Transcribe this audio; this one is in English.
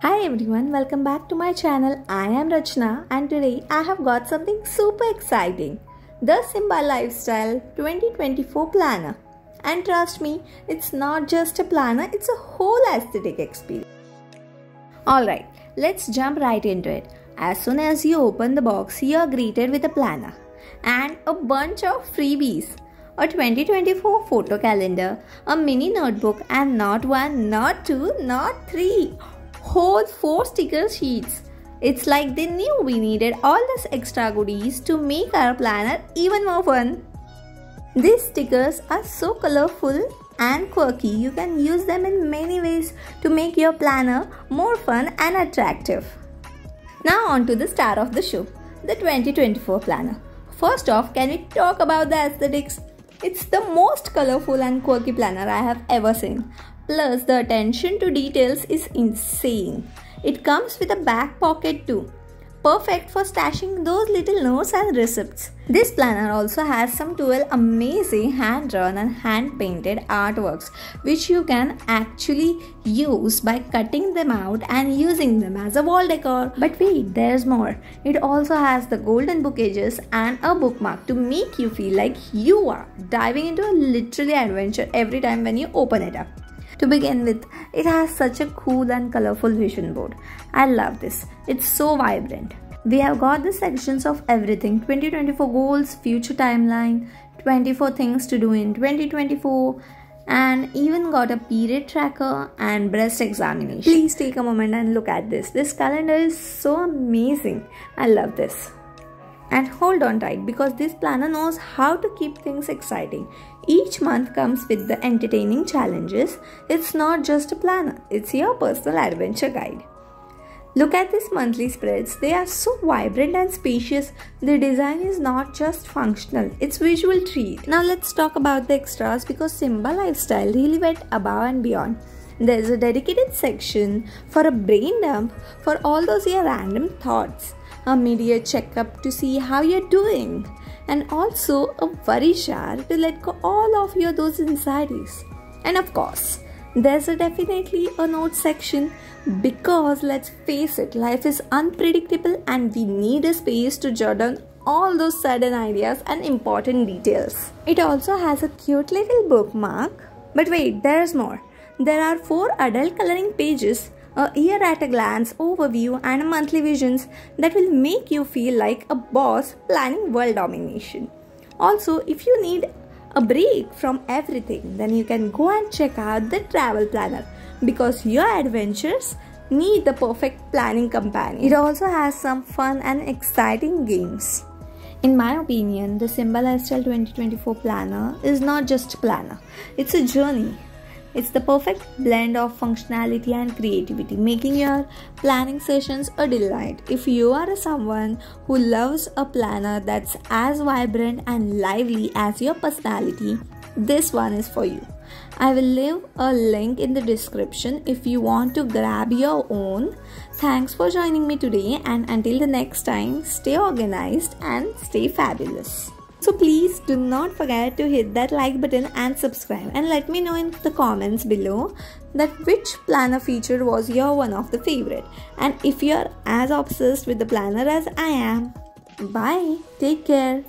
Hi everyone, welcome back to my channel. I am Rachna and today I have got something super exciting. The Simbaa Lifestyle 2024 Planner. And trust me, it's not just a planner, it's a whole aesthetic experience. Alright, let's jump right into it. As soon as you open the box, you are greeted with a planner and a bunch of freebies a 2024 photo calendar, a mini notebook, and not one, not two, not three, whole four sticker sheets. It's like they knew we needed all these extra goodies to make our planner even more fun. These stickers are so colorful and quirky, you can use them in many ways to make your planner more fun and attractive. Now on to the star of the show, the 2024 planner. First off, can we talk about the aesthetics? It's the most colorful and quirky planner I have ever seen. Plus, the attention to details is insane. It comes with a back pocket too perfect for stashing those little notes and receipts. This planner also has some 12 amazing hand drawn and hand painted artworks which you can actually use by cutting them out and using them as a wall decor. But wait, there's more. It also has the golden book edges and a bookmark to make you feel like you are diving into a literally adventure every time when you open it up. To begin with, it has such a cool and colorful vision board. I love this. It's so vibrant. We have got the sections of everything 2024 goals, future timeline, 24 things to do in 2024 and even got a period tracker and breast examination. Please take a moment and look at this. This calendar is so amazing. I love this. And hold on tight because this planner knows how to keep things exciting. Each month comes with the entertaining challenges. It's not just a planner, it's your personal adventure guide. Look at these monthly spreads. They are so vibrant and spacious. The design is not just functional, it's visual treat. Now let's talk about the extras because Simbaa Lifestyle really went above and beyond. There's a dedicated section for a brain dump for all those your random thoughts a media checkup to see how you're doing, and also a worry jar to let go all of your those anxieties. And of course, there's a definitely a note section because let's face it, life is unpredictable and we need a space to jot down all those sudden ideas and important details. It also has a cute little bookmark. But wait, there's more. There are four adult coloring pages a year at a glance overview, and monthly visions that will make you feel like a boss planning world domination. Also, if you need a break from everything, then you can go and check out the travel planner because your adventures need the perfect planning companion. It also has some fun and exciting games. In my opinion, the Simbaa Lifestyle 2024 planner is not just a planner, it's a journey it's the perfect blend of functionality and creativity, making your planning sessions a delight. If you are someone who loves a planner that's as vibrant and lively as your personality, this one is for you. I will leave a link in the description if you want to grab your own. Thanks for joining me today, and until the next time, stay organized and stay fabulous. So please do not forget to hit that like button and subscribe and let me know in the comments below that which planner feature was your one of the favorite and if you're as obsessed with the planner as I am. Bye. Take care.